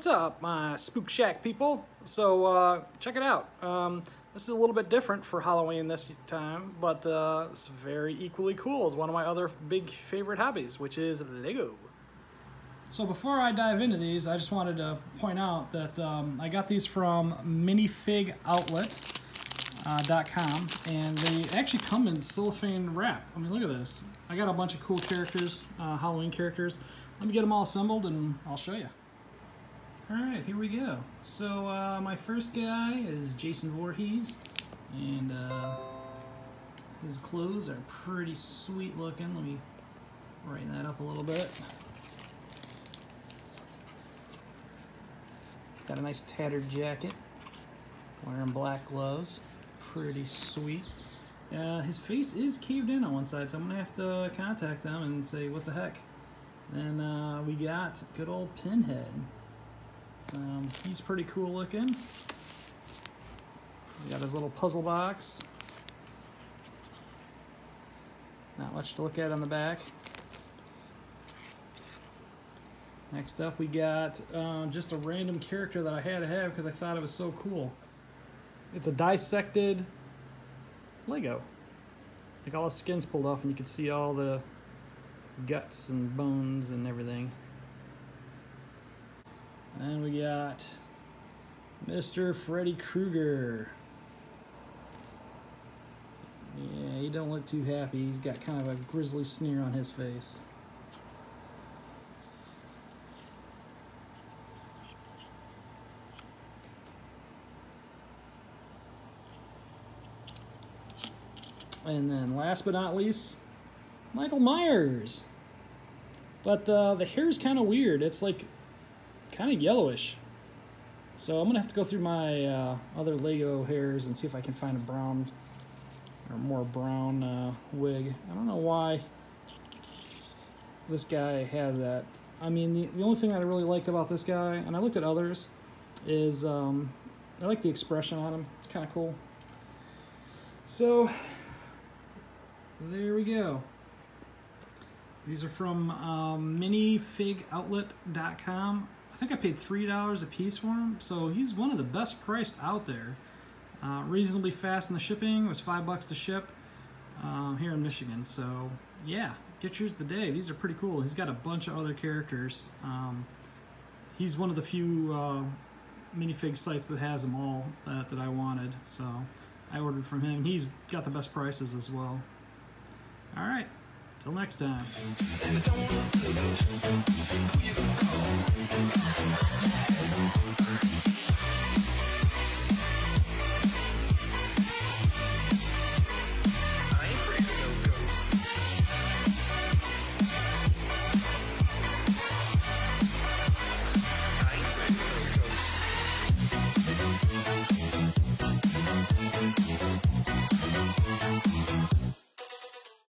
what's up, my Spook Shack people? So, uh, check it out. Um, this is a little bit different for Halloween this time, but uh, it's very equally cool. It's one of my other big favorite hobbies, which is Lego. So before I dive into these, I just wanted to point out that um, I got these from minifigoutlet.com, uh, and they actually come in cellophane wrap. I mean, look at this. I got a bunch of cool characters, uh, Halloween characters. Let me get them all assembled and I'll show you. Alright, here we go. So uh, my first guy is Jason Voorhees, and uh, his clothes are pretty sweet looking. Let me brighten that up a little bit. Got a nice tattered jacket, wearing black gloves, pretty sweet. Uh, his face is caved in on one side, so I'm going to have to contact them and say, what the heck. And uh, we got good old Pinhead. Um, he's pretty cool looking. We got his little puzzle box. Not much to look at on the back. Next up we got uh, just a random character that I had to have because I thought it was so cool. It's a dissected Lego. Like all the skin's pulled off and you can see all the guts and bones and everything. And we got Mr. Freddy Krueger. Yeah, he don't look too happy. He's got kind of a grisly sneer on his face. And then last but not least, Michael Myers. But uh, the hair is kind of weird. It's like kind of yellowish. So I'm gonna have to go through my uh, other Lego hairs and see if I can find a brown or more brown uh, wig. I don't know why this guy has that. I mean, the, the only thing that I really liked about this guy, and I looked at others, is um, I like the expression on him. It's kind of cool. So, there we go. These are from um, minifigoutlet.com think I paid $3 a piece for him, so he's one of the best priced out there. Uh, reasonably fast in the shipping, it was five bucks to ship um, here in Michigan. So yeah, get yours today. These are pretty cool. He's got a bunch of other characters. Um, he's one of the few uh, minifig sites that has them all that, that I wanted. So I ordered from him. He's got the best prices as well. All right. Till next time.